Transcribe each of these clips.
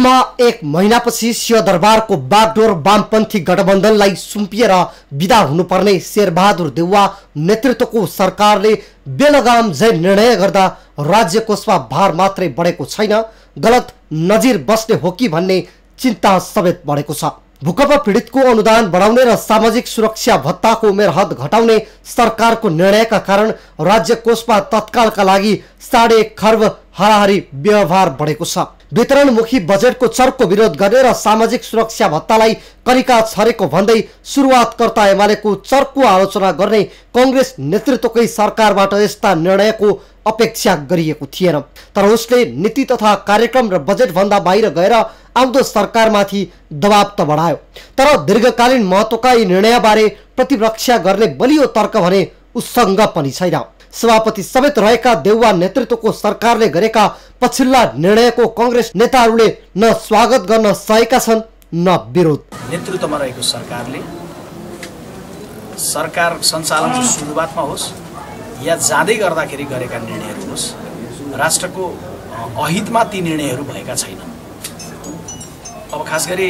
सुरुमा एक महिनापछि सिंहदरबारको बागडोर वामपन्थी गठबन्धनलाई सुम्पिएर विदा हुनुपर्ने शेरबहादुर देउवा नेतृत्वको सरकारले बेलगाम जय निर्णय गर्दा राज्य कोषमा भार मात्रै बढेको छैन। गलत नजिर बस्ने हो कि भन्ने चिन्ता समेत बढेको छ। भूकम्प पीडितको अनुदान बढाउने र सामाजिक सुरक्षा भत्ताको उमेर हद घटाउने सरकारको निर्णयका कारण राज्य कोषमा तत्कालका लागि साढे खर्ब हाराहारी व्यवहार बढेको छ। वितरणमुखी बजेटको चर्को विरोध गर्ने र सामाजिक सुरक्षा भत्तालाई करिका छरेको भन्दै सुरुवातकर्ता एमालेको चर्को आलोचना गर्ने कङ्ग्रेस नेतृत्वकै सरकारबाट यस्ता निर्णयको अपेक्षा गरिएको थिएन। तर उसले नीति तथा कार्यक्रम र बजेटभन्दा बाहिर गएर आउँदो सरकारमाथि दबाब त बढायो। तर दीर्घकालीन महत्त्वका यी निर्णयबारे प्रतिरक्षा गर्ने बलियो तर्क भने उसँग पनि छैन। सभापति समेत रहेका देउवा नेतृत्वको सरकारले गरेका पछिल्ला निर्णयको कङ्ग्रेस नेताहरूले न स्वागत गर्न सकेका छन् न विरोध। नेतृत्वमा रहेको सरकारले सरकार सञ्चालन सुरुवातमा होस् या जाँदै गर्दाखेरि गरेका निर्णयहरू होस् राष्ट्रको अहितमा ती निर्णयहरू भएका छैनन्। अब खास गरी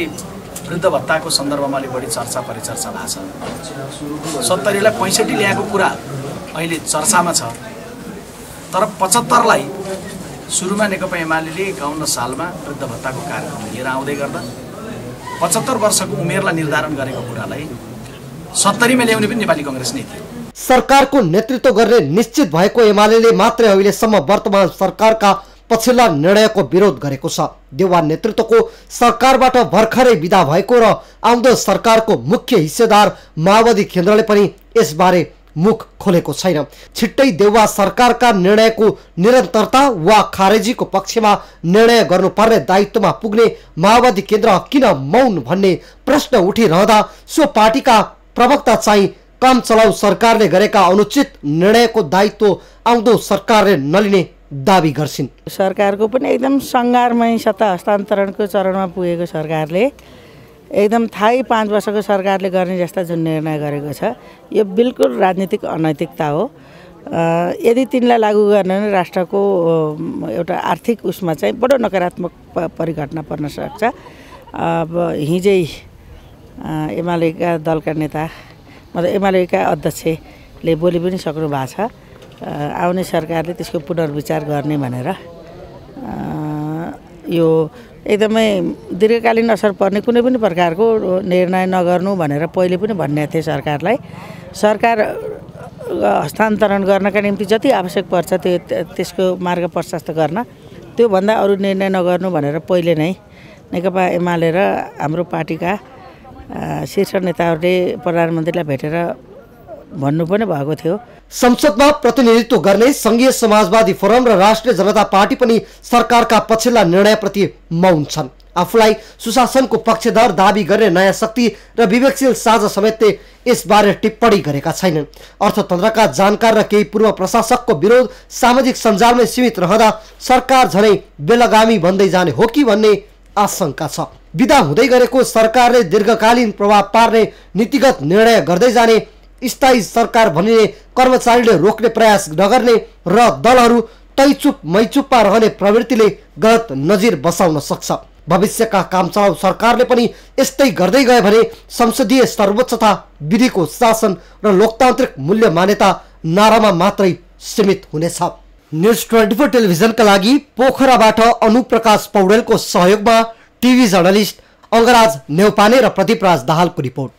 वृद्ध भत्ताको सन्दर्भमा अलिक बढी चर्चा परिचर्चा भएको छ। सत्तरीलाई पैँसठी ल्याएको कुरा अहिले चर्चामा छ। तर पचहत्तरलाई सुरुमा नेकपा एमाले एकाउन्न सालमा वृद्ध भत्ताको कार्यक्रम लिएर आउँदै गर्दा पचहत्तर वर्षको उमेरलाई निर्धारण गरेको कुरालाई सत्तरीमा ल्याउने पनि नेपाली कङ्ग्रेस नै थियो सरकारको नेतृत्व गर्ने निश्चित भएको एमाले मात्रै अहिलेसम्म वर्तमान सरकारका पछिल्ला निर्णयको विरोध गरेको छ। देउवा नेतृत्वको सरकारबाट भर्खरै विदा भएको र आउँदो सरकारको मुख्य हिस्सेदार माओवादी केन्द्रले पनि यसबारे मुख खोलेको छैन। छिट्टै देउवा सरकारका निर्णयको निरन्तरता वा खारेजीको पक्षमा निर्णय गर्नुपर्ने दायित्वमा पुग्ने माओवादी केन्द्र किन मौन भन्ने प्रश्न उठिरहँदा सो पार्टीका प्रवक्ता चाहिँ काम चलाउ सरकारले गरेका अनुचित निर्णयको दायित्व आउँदो सरकारले नलिने दावी गर्छिन्। सरकारको पनि एकदम सङ्घारमय सत्ता हस्तान्तरणको चरणमा पुगेको सरकारले एकदम थाहै पाँच वर्षको सरकारले गर्ने जस्ता जुन निर्णय गरेको छ यो बिल्कुल राजनीतिक अनैतिकता हो। यदि तिनलाई लागू गर्ने भने राष्ट्रको एउटा आर्थिक उसमा चाहिँ बडो नकारात्मक परिघटना पर्न सक्छ। अब हिजै एमालेका दलका नेता मतलब एमालेका अध्यक्षले बोली पनि सक्नु भएको छ। आउने सरकारले त्यसको पुनर्विचार गर्ने भनेर यो एकदमै दीर्घकालीन असर पर्ने कुनै पनि प्रकारको निर्णय नगर्नु भनेर पहिले पनि भन्ने थिएँ सरकारलाई। सरकार हस्तान्तरण गर्नका निम्ति जति आवश्यक पर्छ त्यो त्यसको मार्ग प्रशस्त गर्न त्योभन्दा अरू निर्णय नगर्नु भनेर पहिले नै नेकपा एमाले र हाम्रो पार्टीका शीर्ष नेताहरूले प्रधानमन्त्रीलाई भेटेर भन्नु पनि भएको थियो। संसदमा प्रतिनिधित्व गर्ने सङ्घीय समाजवादी फोरम र राष्ट्रिय जनता पार्टी पनि सरकारका पछिल्ला निर्णयप्रति मौन छन्। आफूलाई सुशासनको पक्षधर दावी गर्ने नयाँ शक्ति र विवेकशील साझा समेतले यसबारे टिप्पणी गरेका छैनन्। अर्थतन्त्रका जानकार र केही पूर्व प्रशासकको विरोध सामाजिक सञ्जालमै सीमित रहँदा सरकार झनै बेलगामी बन्दै जाने हो कि भन्ने आशंका छ। विदा हुँदै गरेको सरकारले दीर्घकालीन प्रभाव पार्ने नीतिगत निर्णय गर्दै जाने स्थायी सरकार भनिने कर्मचारीले रोक्ने प्रयास नगर्ने र दलहरू तैचुप मैचुपमा रहने प्रवृत्तिले गलत नजिर बसाउन सक्छ। भविष्यका काम चलाउ सरकारले पनि यस्तै गर्दै गयो भने संसदीय सर्वोच्चता विधिको शासन र लोकतान्त्रिक मूल्य मान्यता नारामा मात्रै सीमित हुनेछ। न्युज ट्वेन्टी फोर टेलिभिजनका लागि पोखराबाट अनुप्रकाश पौडेलको सहयोगमा टिभी जर्नलिस्ट अङ्गराज नेौपाने र प्रदीप राज दाहालको रिपोर्ट।